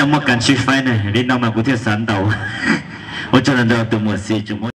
nằm một cảnh chi phai này đi nằm mà cũng thiết sẵn đầu ô cho nên đâu tôi mua xe chúng